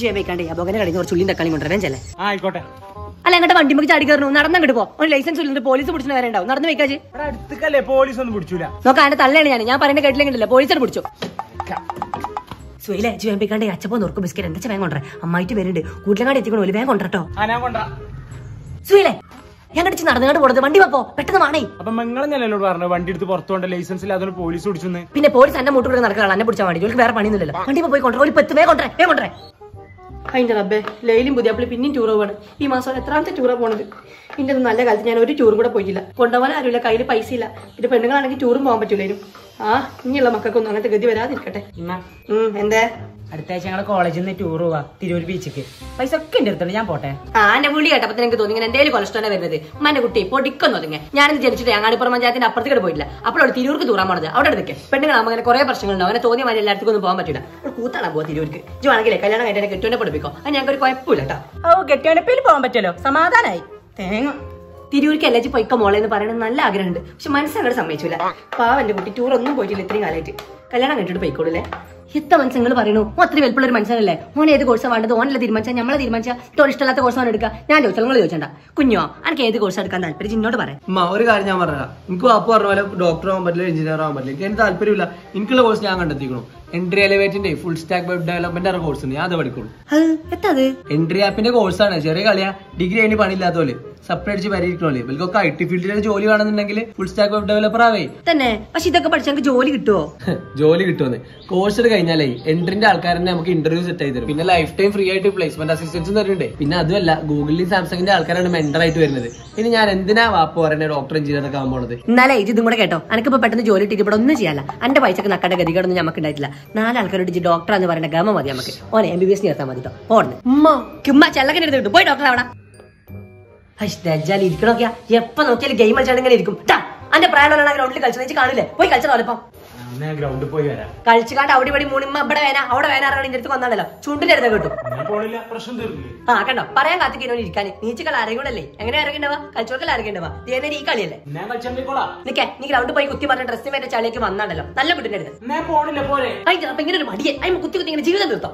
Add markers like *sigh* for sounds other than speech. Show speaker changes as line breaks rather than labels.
ജിയ വെക്കാണ്ട് അബോഗനെ കടയിൽ കുറച്ച് ഉള്ളിയും തക്കാളിയും കൊണ്ടുവരാൻ ചെല്ലേ?
ആ ആയിക്കോട്ടെ.
അല്ല അങ്ങോട്ട് വണ്ടി ചാടി കയറണു പോ. ഒരു ലൈസൻസ് പോലീസ് പിടിച്ചു നടന്നു വെക്കാജി
പോലീസ് ഒന്നും പിടിച്ചൂല.
നോക്കാം അതിന്റെ തള്ളയാണ് ഞാൻ ഞാൻ പറയുന്നത് കേട്ടില്ലെങ്കിലല്ല പോലീസിനെ പിടിച്ചു. സുയിലെ ജിയ വെക്കാണ്ട് അച്ചപ്പോ നുറുക്ക് ബിസ്ക്കറ്റ്. എന്താ വേഗം കൊണ്ടുവരാം? അമ്മായിട്ട് വരുന്നുണ്ട്. കൂട്ടിലങ്ങാട് എത്തിക്കണോ. ഒരു വേഗം കൊണ്ടുവരട്ടോ. സുയിലെ ഞാൻ കടിച്ച് നടന്നുകൊണ്ട് പോണത്. വണ്ടി വെപ്പോ പെട്ടെന്ന് വാണേ.
അപ്പൊ നിങ്ങളെന്നല്ലോ പറഞ്ഞു വണ്ടി എടുത്ത് പുറത്തോണ്ട് ലൈസൻസ് ഇല്ലാതെ പോലീസ് പിടിച്ചു
പിന്നെ പോലീസ് എന്നെ മുട്ടുകൂടെ നടക്കാൻ എന്നെ പിടിച്ചാൽ വേണ്ടി. വേറെ പണിയൊന്നുമില്ലല്ലോ. വണ്ടി പോയി കൊണ്ടുപോയി ഒരു പത്ത് വേ കൊണ്ടേ വേ കൊണ്ടേ അതിന്റെ റബ്ബേ ലൈലും പുതിയാപ്പിളി പിന്നെയും ടൂർ പോവാണ്. ഈ മാസം എത്രാമത്തെ ടൂറാ പോണത്? ഇതിന്റെ നല്ല കാലത്ത് ഞാൻ ഒരു ടൂർ കൂടെ പോയില്ല കൊണ്ടുപോകാൻ ആരുമില്ല കയ്യിൽ പൈസ ഇല്ല. ഇത് പെണ്ണുങ്ങളാണെങ്കിൽ ടൂറും പോകാൻ പറ്റൂലേനും ആ ഇനിയുള്ള മക്കൾക്കൊന്നും അങ്ങനത്തെ ഗതി വരാതിരിക്കട്ടെ. എന്തേ?
അടുത്ത ആഴ്ച ഞങ്ങളെ കോളേജിൽ നിന്ന് ടൂർ പോവാ. തിരൂർ ബീച്ചിക്ക് പൈസ ഒക്കെ എന്റെ അടുത്തുണ്ട് ഞാൻ പോട്ടെ.
ആ എന്റെ വിളി കേട്ടപ്പോ എനിക്ക് തോന്നി ഇങ്ങനെ എന്തേലും കൊളസ്ട്രോളെ വരുന്നത്? മന്റെ കുട്ടി പൊടിക്കൊന്നു തുടങ്ങി ഞാനിത് ജനിച്ചിട്ട് അങ്ങാടിപ്പുറം പഞ്ചായത്തിന്റെ അപ്പുറത്തേക്ക് പോയില്ല അപ്പോൾ തിരൂർക്ക് തൂറാൻ പോണത്. അവിടെ നിൽക്കെ പെണ്ണുങ്ങളാകുമ്പോൾ അങ്ങനെ കുറെ പ്രശ്നങ്ങളുണ്ടാവും. അങ്ങനെ തോന്നിയ മാതിരി എല്ലായിടത്തും ഒന്നും പോകാൻ പറ്റില്ല അവിടെ കൂത്താണ് പോവാ തിരൂർക്ക്? ഇജു ആണെങ്കിലേ കല്യാണം കഴിഞ്ഞാൽ കെട്ടുവിനെ പഠിപ്പിക്കോ. അത് ഞങ്ങൾക്ക് ഒരു കുഴപ്പമില്ല കേട്ടോ.
ഓ കെട്ടിയോനപ്പേൽ പോകാൻ പറ്റുമല്ലോ? സമാധാനായി. തേങ്ങ.
തിരൂർക്ക് എല്ലാം പൊയ്ക്ക മോളെ എന്ന് പറയുന്നത് നല്ല ആഗ്രഹമുണ്ട്. പക്ഷെ മനസ്സങ്ങോട്ട് സമ്മതിച്ചില്ല പാവന്റെ കുട്ടി ടൂർ ഒന്നും പോയിട്ടില്ല ഇത്രയും കാലമായിട്ട് കല്യാണം കണ്ടിട്ട് പോയിക്കോളൂല്ലേ? എത്ര മനസ്സ് നിങ്ങൾ പറയുന്നു ഓ അത്ര വലിപ്പുള്ള ഒരു മനുഷ്യനല്ലേ? ഓൻ ഏത് കോഴ്സാണ് വേണ്ടത് ഓനല്ല തീരുമാനിച്ചാൽ നമ്മളെ തീരുമാനിച്ചാൽ ടോൾ ഇഷ്ടമില്ലാത്ത കോഴ്സാണ് എടുക്കുക ഞാൻ ചോദിച്ചാൽ നിങ്ങൾ ചോദിച്ചണ്ട. കുഞ്ഞോ എനിക്ക് ഏത് കോഴ്സ് എടുക്കാൻ താല്പര്യം? ചിന്നോട് പറയാം.
ഒരു കാര്യം ഞാൻ പറയാം എനിക്ക് വാപ്പ് പറഞ്ഞ പോലെ ഡോക്ടർ ആവാൻ പറ്റില്ല എഞ്ചിനീയർ ആവാൻ പറ്റില്ല. എനിക്ക് താല്പര്യമില്ല. എനിക്കുള്ള കോഴ്സ് ഞാൻ കണ്ടെത്തിക്കണു. എൻട്രി എലവേറ്റിന്റെ ഫുൾ സ്റ്റാക്ക് വെബ് ഡെവലപ്മെന്റ് ആണ് കോഴ്സ് ഞാൻ അത് പഠിക്കുള്ളൂ. എൻട്രി ആപ്പിന്റെ കോഴ്സാണ് ചെറിയ കളിയാ. ഡിഗ്രി അതിന് പണിയില്ലാത്ത പോലെ സെപ്പറേറ്റ് അടിച്ച് പരിഹരിക്കണോല്ലേ ഇവർക്കൊക്കെ ഐ ടി ഫീൽഡിൽ ജോലി വേണമെന്നുണ്ടെങ്കിൽ ഫുൾ സ്റ്റാക്ക് വെബ് ഡെവലപ്പർ ആവേ.
തന്നെ. പക്ഷെ ഇതൊക്കെ പഠിച്ചാൽ ജോലി കിട്ടുമോ *laughs*
ജോലി കിട്ടുമെന്ന് കോഴ്സ് കഴിഞ്ഞാലേ എൻട്രിന്റെ ആൾക്കാരെന്നെ നമുക്ക് ഇന്റർവ്യൂ സെറ്റ് ആയി തരും. പിന്നെ ലൈഫ് ടൈം ഫ്രീ ആയിട്ട് പ്ലേസ്മെന്റ് അസിസ്റ്റൻസ് തരുന്നുണ്ട്. പിന്നെ അതുമല്ല ഗൂഗിളിലും സാംസങ്ങിന്റെ ആൾക്കാരാണ് മെന്റർ ആയിട്ട് വരുന്നത്. ഇനി ഞാൻ എന്തിനാ വാപ്പ് പറയുന്നത് ഡോക്ടർ എഞ്ചിനീയർ ഒക്കെ ആകാൻ പോണത്?
എന്നാലേ ഇത് ഇതും കൂടെ കേട്ടോ. എനിക്കിപ്പോ പെട്ടെന്ന് ജോലി ഇട്ടിട്ട് ഇവിടെ ഒന്നും ചെയ്യാല്ല എന്റെ പൈസക്ക് നക്കണ്ട ഗതികളൊന്നും നമുക്ക് ഉണ്ടായിട്ടില്ല നാലാൾക്കാരോട് ഇജ്ജ് ഡോക്ടർ എന്ന് പറയുന്ന ഗമ മതി നമുക്ക് ഓനെ എം ബി ബി എസ് ചേർത്താൽ മതി കേട്ടോ ഓടുന്നു ചുമ്മ പോയി ഡോക്ടർ ആവണം ദജ്ജാൽ ഇരിക്കണോക്കിയാ? എപ്പോ നോക്കിയാലും ഗെയിം കളിച്ചാൽ ഇങ്ങനെ ഇരിക്കും. അന്റെ പ്രായമുള്ള ഗ്രൗണ്ടിൽ കളിച്ചു കാണില്ലേ? പോയി കളിച്ചോ ഇപ്പം
ഞാൻ ഗ്രൗണ്ടിൽ പോയി വരാം.
കളിച്ചുകാണ്ട് അവിടെ ഇവിടെ മൂണിമ്മ ഇവിടെ വേന അവിടെ വേന അറിയണം ഇന്റെ അടുത്ത് വന്നാണല്ലോ. ചുണ്ടിന്റെ അടുത്ത് കിട്ടും.
പോണില്ല പ്രശ്നം തീർന്നില്ലേ.
ആ കണ്ടോ? പറയാൻ കാത്തിക്കോ ഇരിക്കാൻ നീച്ചുകൾ ആരെങ്കിലല്ലേ എങ്ങനെ ഇറങ്ങേണ്ടവാ കളിച്ചോർക്കൽ അറിയണ്ടവാ ഇതേ ഈ കളിയല്ലേ? നിക്കേ നീ ഗ്രൗണ്ടിൽ പോയി കുത്തി പറഞ്ഞ ഡ്രസ്സിന് വേണ്ട ചളിയൊക്കെ വന്നാണല്ലോ. നല്ല കുട്ടിന്റെ അടുത്ത്.
പോണില്ല പോരെ.
അപ്പൊ ഇങ്ങനെ ഒരു മടിയെ. അതിന് കുത്തി കുത്തി ഇങ്ങനെ ജീവിതം തീർത്തോ?